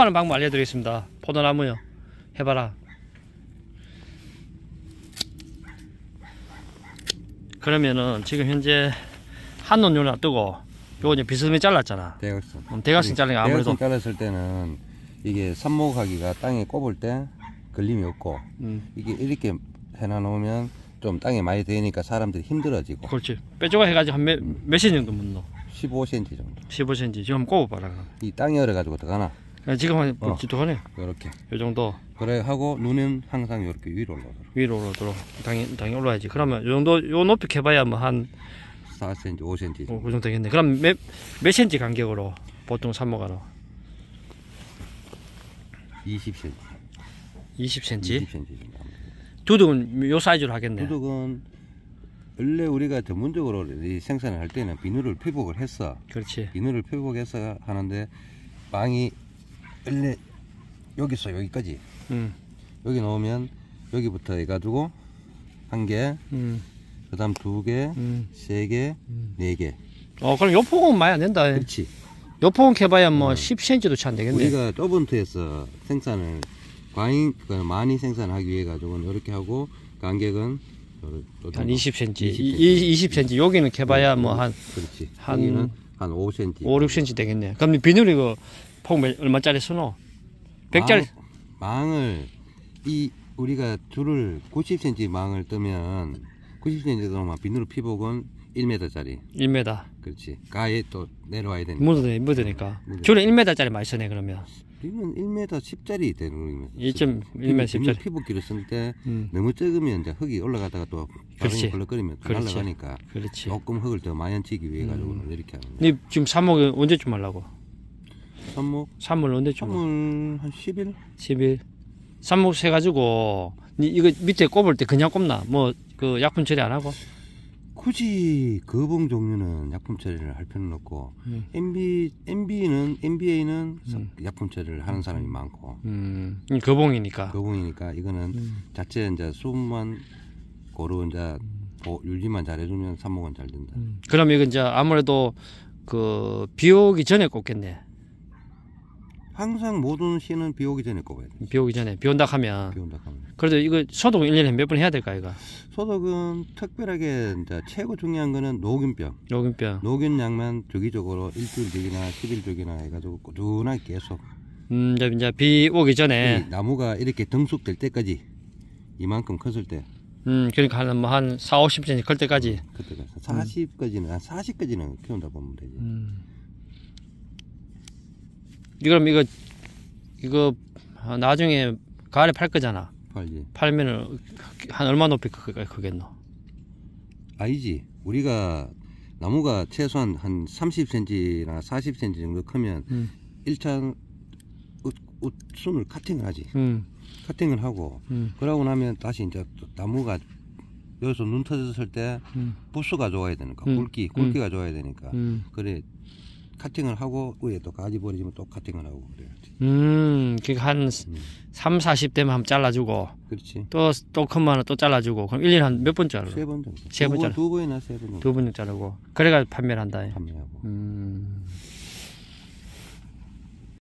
하는 방법 알려드리겠습니다. 포도나무요. 해봐라. 그러면은 지금 현재 한눈 요나 뜨고 요거 이제 비스듬히 잘랐잖아. 대각선. 음, 대각선 자르는 게 아무래도 대각선 잘랐을 때는 이게 삽목하기가 땅에 꼽을 때 걸림이 없고 음, 이게 이렇게 해놔놓으면 좀 땅에 많이 되니까 사람들이 힘들어지고 그렇지. 빼줘가 해가지고 한 몇, 몇 cm 정도 묻노? 15cm 정도. 15cm. 지금 꼽아봐라. 이 땅이 얼어가지고 들어가나 그냥 지금 한 어. 지도하네. 이렇게. 요 정도 그래 하고 눈은 항상 이렇게 위로 올라오도록. 위로 올라도록 당연히 당연히 올라야지. 그러면 요 정도 요 높이 캐봐야 뭐한 4cm, 5cm. 어, 그 정도 되겠네. 그럼 몇, 몇 cm 간격으로 보통 삽목하러? 20cm. 20cm? 20cm 정도. 두둑은 요 사이즈로 하겠네. 도둑은 원래 우리가 전문적으로 이 생산을 할 때는 비늘을 피복을 했어. 그렇지. 비늘을 피복해서 하는데 망이 원래 여기서 여기까지 음, 여기 넣으면 여기부터 해가지고 한 개, 음, 그다음 두 개, 음. 세 개, 네 개. 어, 그럼 요 폭은 많이 안 된다. 그렇지. 요 폭은 캐봐야 뭐 10cm도 채안 되겠네. 우리가 좁은 터에서 생산을 과잉 그 많이 생산하기 위해 가지고는 이렇게 하고 간격은 한 정도. 20cm. 20cm. 이, 20cm. 여기는 캐봐야 뭐한 그렇지. 한- 여기는 한 5cm. 5, 6cm 되겠네. 그럼 비늘 이거 폭 몇- 얼마짜리 쓰노? 100짜리. 망, 망을 이 우리가 줄을 90cm 망을 뜨면 90cm 뜨면 비늘 피복은 1m짜리 1m. 그렇지 가에 또 내려와야 되니까 묻으니, 묻으니까. 묻으니까. 줄에 1m짜리 많이 쓰네, 그러면. 비는 1m 10짜리 되는 거면 2.1m 비늘 10짜리. 피복기를 쓸때 음, 너무 적으면 이제 흙이 올라가다가 또. 바람이 그렇지. 날아가니까 그렇지. 조금 흙을 더 많이 치기 위해 가지고는 음. 이렇게 하는 니 지금 삽목 언제쯤 하려고? 삽목 3월 언제쯤? 3월 한 10일 10일. 삽목 세 가지고, 니 이거 밑에 꼽을 때 그냥 꼽나? 뭐, 그 약품 처리 안 하고? 굳이 거봉 종류는 약품 처리를 할 필요는 없고 음. MB MB는 MBA는 음. 약품 처리를 하는 사람이 많고 음, 이 거봉이니까. 거봉이니까 이거는 음. 자체 이제 수분만 고루 이제 보- 유지만 잘해주면 삽목은 잘 된다. 음. 그럼 이건 이제 아무래도 그, 비 오기 전에 꼽겠네. 항상 모든 시는 비 오기 전에 꼽아야 돼. 비 오기 전에. 비 온다 하면. 비 온다 하면. 그래도 이거 소독 1년에 몇 번 해야 될까, 이거? 소독은 특별하게 이제 최고 중요한 거는 노균병. 노균병. 노균약만 주기적으로 일주일 주기나 10일 주기나 해가지고 꾸준하게 계속 음, 이제, 이제 비 오기 전에. 이 나무가 이렇게 등숙될 때까지 이만큼 컸을 때 음, 그러니까 한, 뭐, 한 4, 50cm 클 때까지. 그때가 40까지는 한 40까지는 키운다 보면 되지. 음. 이 그럼 이거, 이거, 아, 나중에 가을에 팔 거잖아. 팔지. 팔면은 한 얼마 높이 크, 크겠노? 아니지. 우리가 나무가 최소한 한 30cm나 40cm 정도 크면 음. 일단 옷, 옷 순을 카팅을 하지. 음, 카팅을 하고 음, 그러고 나면 다시 이제 또 나무가 여기서 눈 터졌을 때 음, 부스가 좋아야 되니까 음. 굵기 굵기가 좋아야 되니까 음. 그래 카팅을 하고 위에 또 가지 버리지면 또 카팅을 하고 그래야지. 음, 그니까 한 음. 3, 40대면 한번 잘라주고, 그렇지. 또, 또 크면 또 잘라주고, 그럼 1년에 한 몇 번 자르고? 세 번 정도. 세두번 번, 자르- 두 번이나 세 번 두 번 자르고. 그래가 판매를 한다. 판매하고. 음,